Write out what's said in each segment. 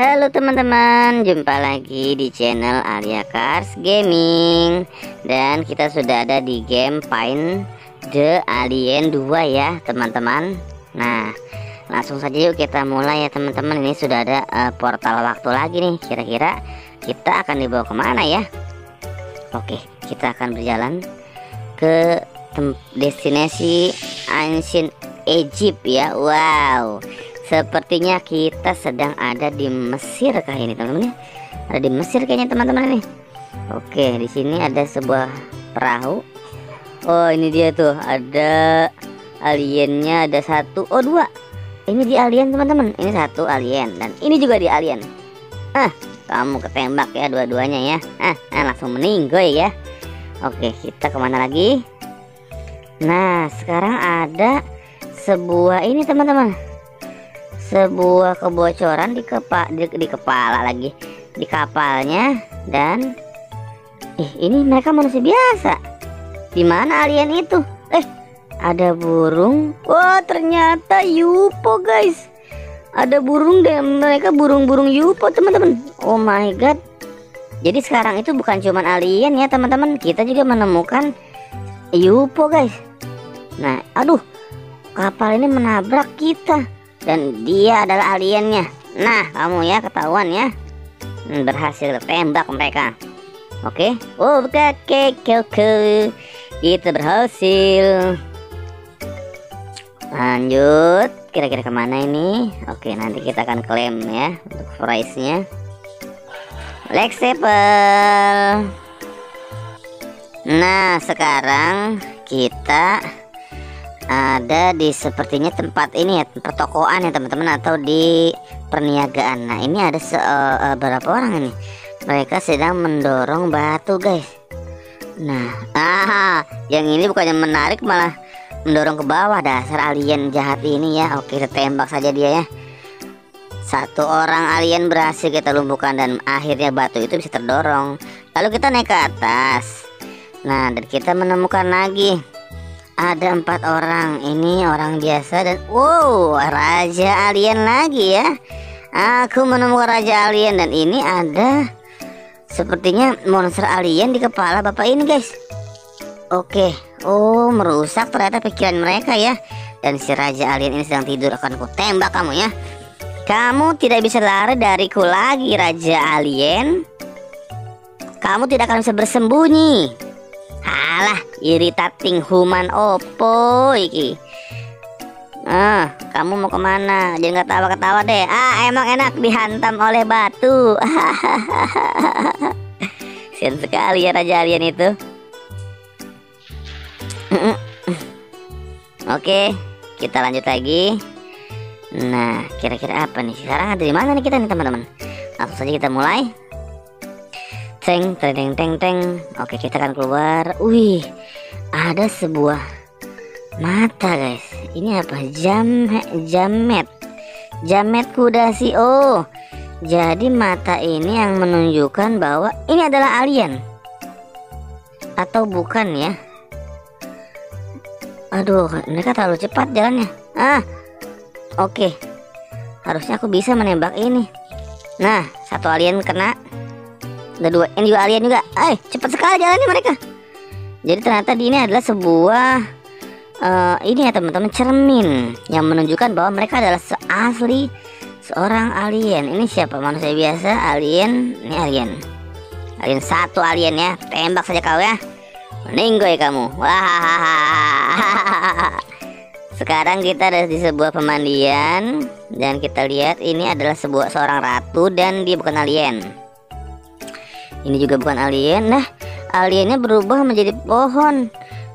Halo teman-teman, jumpa lagi di channel Alia Cars Gaming. Dan kita sudah ada di game Find the Alien 2 ya teman-teman. Nah, langsung saja yuk kita mulai ya teman-teman. Ini sudah ada uh, portal waktu lagi nih. Kira-kira kita akan dibawa ke mana ya? Oke, kita akan berjalan ke destinasi Ancient Egypt ya. Wow Sepertinya kita sedang ada di Mesir kali ini teman-teman ya. Ada di Mesir kayaknya teman-teman ini. Oke, di sini ada sebuah perahu. Oh, ini dia tuh. Ada aliennya ada satu, oh dua. Ini di alien teman-teman. Ini satu alien dan ini juga di alien. Ah, kamu ketembak ya dua-duanya ya. Ah, ah langsung meninggal ya. Oke, kita ke mana lagi? Nah, sekarang ada sebuah ini teman-teman sebuah kebocoran di, kepa, di, di kepala lagi di kapalnya dan eh ini mereka manusia biasa. Di mana alien itu? Eh ada burung. Wah ternyata yupo guys. Ada burung dan mereka burung-burung yupo teman-teman. Oh my god. Jadi sekarang itu bukan cuman alien ya teman-teman. Kita juga menemukan yupo guys. Nah aduh kapal ini menabrak kita dan dia adalah aliennya. Nah kamu ya ketahuan ya. Hmm, berhasil tembak mereka. Oke? Oh oke oke oke. Kita berhasil. Lanjut. Kira-kira ke mana ini? Oke nanti kita akan klaim ya untuk price nya Lexable nah sekarang kita ada di sepertinya tempat ini ya pertokoan ya teman-teman atau di perniagaan. Nah ini ada se uh, berapa orang ini? Mereka sedang mendorong batu guys. Nah ah yang ini bukannya menarik malah mendorong ke bawah. Dasar alien jahat ini ya. Oke kita tembak saja dia ya. Satu orang alien berhasil kita lumpuhkan dan akhirnya batu itu bisa terdorong. Lalu kita naik ke atas. Nah dan kita menemukan lagi ada empat orang. Ini orang biasa dan wow raja alien lagi ya. Aku menemukan raja alien dan ini ada sepertinya monster alien di kepala bapak ini guys. Oke. Oh merusak ternyata pikiran mereka ya. Dan si raja alien ini sedang tidur. Akan ku tembak kamu ya. Kamu tidak bisa lari dariku lagi raja alien. Kamu tidak akan bisa bersembunyi. Alah, iritating human opo iki. Ah, kamu mau ke mana? Jangan ketawa-ketawa deh. Ah, emang enak dihantam oleh batu. Sian sekali ya Raja Alien itu. Oke, kita lanjut lagi. Nah, kira-kira apa nih? Sekarang ada di mana nih kita nih teman-teman? Langsung saja kita mulai. Teng, teng, teng, teng. Oke, kita akan keluar. Wih, ada sebuah mata, guys. Ini apa? Jam, jamet, jamet kuda sih. Oh, jadi mata ini yang menunjukkan bahwa ini adalah alien atau bukan ya? Aduh, mereka terlalu cepat jalannya. Ah, oke. Harusnya aku bisa menembak ini. Nah, satu alien kena ada dua ini juga alien juga eh cepat sekali jalannya mereka jadi ternyata di ini adalah sebuah uh, ini ya teman-teman cermin yang menunjukkan bahwa mereka adalah asli seorang alien. Ini siapa? Manusia biasa alien. Ini alien. Alien satu alien ya. Tembak saja kau ya. Meninggoy kamu. Wah sekarang kita ada di sebuah pemandian. Dan kita lihat ini adalah sebuah seorang ratu dan dia bukan alien. Ini juga bukan alien. Nah aliennya berubah menjadi pohon.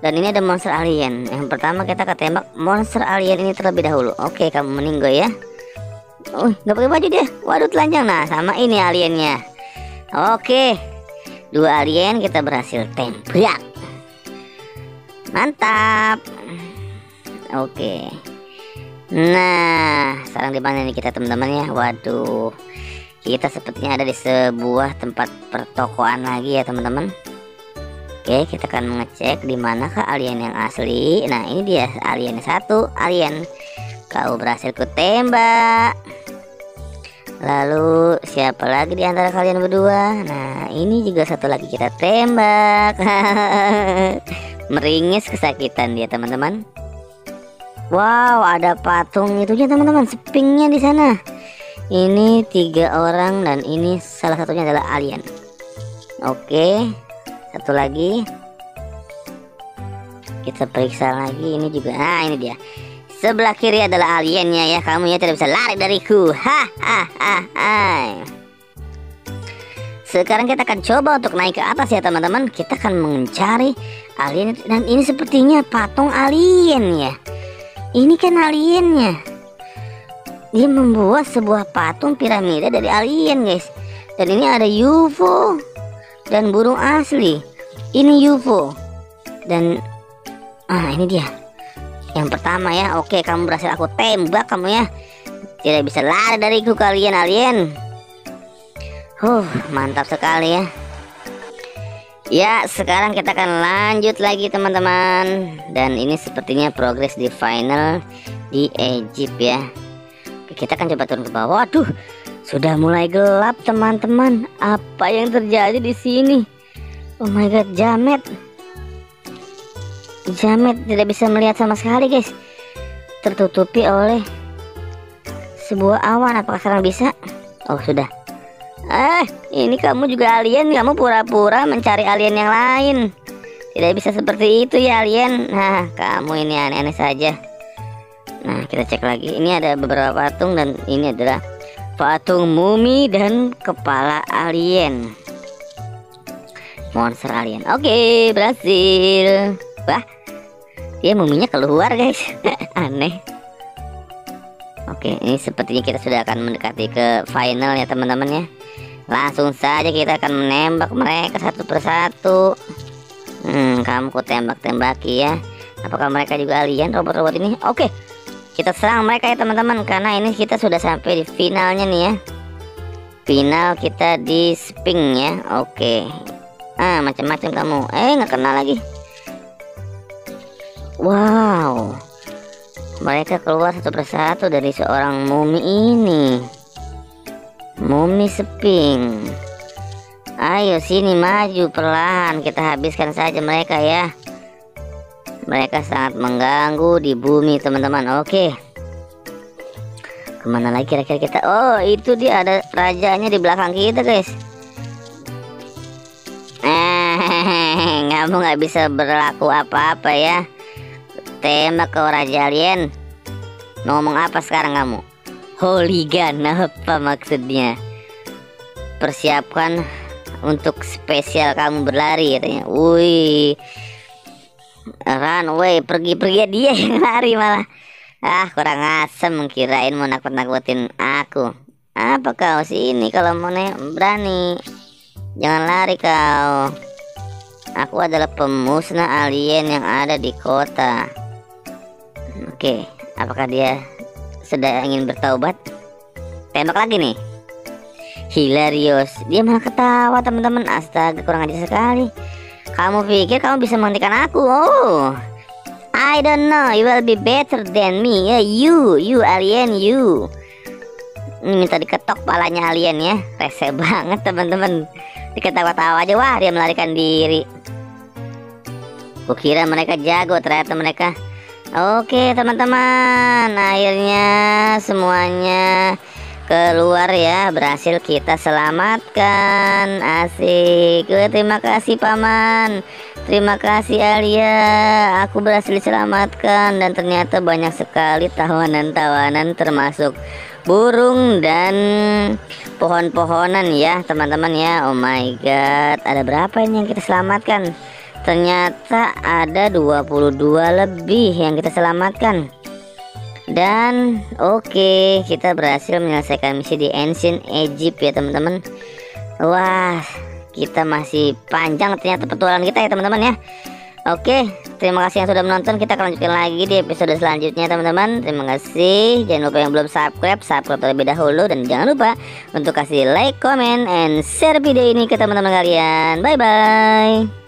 Dan ini ada monster alien. Yang pertama kita ketembak monster alien ini terlebih dahulu. Oke kamu meninggal ya. Oh nggak pakai baju dia. Waduh telanjang. Nah sama ini aliennya. Oke. Dua alien kita berhasil tembak. Mantap. Oke. Nah sekarang di mana nih kita teman-teman ya? Waduh. Kita sepertinya ada di sebuah tempat pertokoan lagi ya teman-teman Oke kita akan mengecek di manakah alien yang asli. Nah ini dia alien satu alien. Kau berhasil ku tembak Lalu siapa lagi di antara kalian berdua? Nah ini juga satu lagi kita tembak. Meringis kesakitan dia teman-teman. Wow ada patung itu ya teman-teman. Spingnya di sana. Ini tiga orang dan ini salah satunya adalah alien. Oke Satu lagi Kita periksa lagi ini juga Nah ini dia Sebelah kiri adalah aliennya ya. Kamu ya tidak bisa lari dariku. Ha ha ha ha. Sekarang kita akan coba untuk naik ke atas ya teman-teman. Kita akan mencari alien dan ini sepertinya patung alien ya. Ini kan aliennya. Dia membuat sebuah patung piramida dari alien guys. Dan ini ada UFO dan burung asli. Ini UFO dan ah ini dia. Yang pertama ya. Oke kamu berhasil. Aku tembak kamu ya. Tidak bisa lari dariku kalian alien. Huh mantap sekali ya. Ya sekarang kita akan lanjut lagi teman-teman. Dan ini sepertinya progres di final Di Egypt ya. Kita akan coba turun ke bawah. Waduh sudah mulai gelap teman-teman. Apa yang terjadi di sini? Oh my god jamet. Jamet tidak bisa melihat sama sekali guys. Tertutupi oleh Sebuah awan. Apakah sekarang bisa? Oh sudah. Eh ini kamu juga alien. Kamu pura-pura mencari alien yang lain. Tidak bisa seperti itu ya alien. Nah kamu ini aneh-aneh saja. Nah kita cek lagi. Ini ada beberapa patung dan ini adalah Patung mumi dan kepala alien. Monster alien. Oke berhasil Wah ya muminya keluar guys. Aneh. Oke ini sepertinya kita sudah akan mendekati ke final ya teman-teman ya. Langsung saja kita akan menembak mereka satu persatu. Hmm kamu ku tembak-tembaki ya? Apakah mereka juga alien robot-robot ini? Oke kita serang mereka ya teman-teman karena ini kita sudah sampai di finalnya nih ya. Final kita di sping ya oke. Ah macam-macam kamu. Eh nggak kenal lagi. Wow. Mereka keluar satu persatu dari seorang mumi ini. Mumi seping Ayo sini maju perlahan. Kita habiskan saja mereka ya Mereka sangat mengganggu di bumi teman-teman. Oke. Ke mana lagi kira-kira kita? Oh itu dia ada rajanya di belakang kita guys. Eh, kamu nggak bisa berlaku apa-apa ya. Tembak ke Raja Alien. Ngomong apa sekarang kamu? Hooligan apa maksudnya? Persiapkan untuk spesial kamu berlari katanya. Wih Runway pergi-pergi dia yang lari malah Ah kurang asem kirain mau nakut-nakutin aku Apa kau sini kalau mau berani Jangan lari kau Aku adalah pemusnah alien yang ada di kota Oke, apakah dia sedang ingin bertaubat? Tembak lagi nih. Hilarious. Dia malah ketawa teman-teman. Astaga, kurang ajar sekali. Kamu pikir kamu bisa menghentikan aku? Oh. I don't know. You will be better than me. Yeah, you, you alien, you. Ini minta diketok palanya alien ya. Rese banget teman-teman. Diketawa-tawa aja wah dia melarikan diri. Kukira mereka jago ternyata mereka Oke teman-teman Akhirnya semuanya keluar ya. Berhasil kita selamatkan. Asik. Terima kasih paman. Terima kasih Alia. Aku berhasil diselamatkan. Dan ternyata banyak sekali tawanan-tawanan Termasuk burung dan pohon-pohonan ya teman-teman ya. Oh my god. Ada berapa ini yang kita selamatkan? Ternyata ada 22 lebih yang kita selamatkan dan oke okay, kita berhasil menyelesaikan misi di Ancient Egypt ya teman-teman wah kita masih panjang ternyata petualangan kita ya teman-teman ya Oke, terima kasih yang sudah menonton. Kita akan lanjutkan lagi di episode selanjutnya, teman-teman. Terima kasih. Jangan lupa yang belum subscribe, subscribe terlebih dahulu dan jangan lupa untuk kasih like, comment, and share video ini ke teman-teman kalian. Bye bye.